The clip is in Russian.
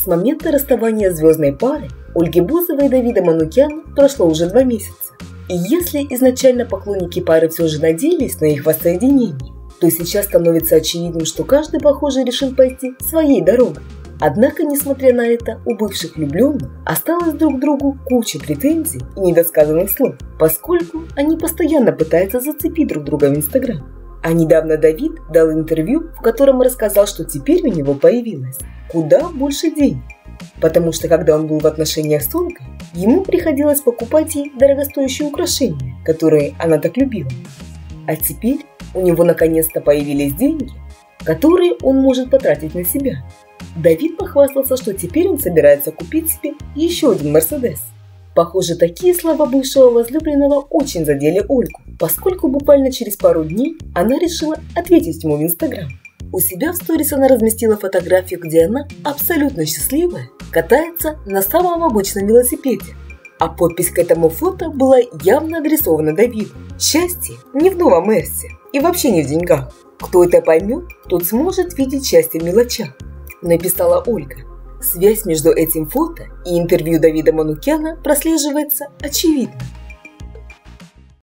С момента расставания звездной пары Ольги Бузовой и Давида Манукяна прошло уже два месяца. И если изначально поклонники пары все же надеялись на их воссоединение, то сейчас становится очевидным, что каждый, похоже, решил пойти своей дорогой. Однако, несмотря на это, у бывших влюбленных осталось друг другу куча претензий и недосказанных слов, поскольку они постоянно пытаются зацепить друг друга в Инстаграм. А недавно Давид дал интервью, в котором рассказал, что теперь у него появилось куда больше денег. Потому что когда он был в отношениях с Ольгой, ему приходилось покупать ей дорогостоящие украшения, которые она так любила. А теперь у него наконец-то появились деньги, которые он может потратить на себя. Давид похвастался, что теперь он собирается купить себе еще один Мерседес. Похоже, такие слова бывшего возлюбленного очень задели Ольгу, поскольку буквально через пару дней она решила ответить ему в Инстаграм. У себя в сторис она разместила фотографию, где она, абсолютно счастливая, катается на самом обычном велосипеде. А подпись к этому фото была явно адресована Давиду. Счастье не в новом Мерсе и вообще не в деньгах. Кто это поймет, тот сможет видеть счастье в мелочах написала Ольга. Связь между этим фото и интервью Давида Манукяна прослеживается очевидно.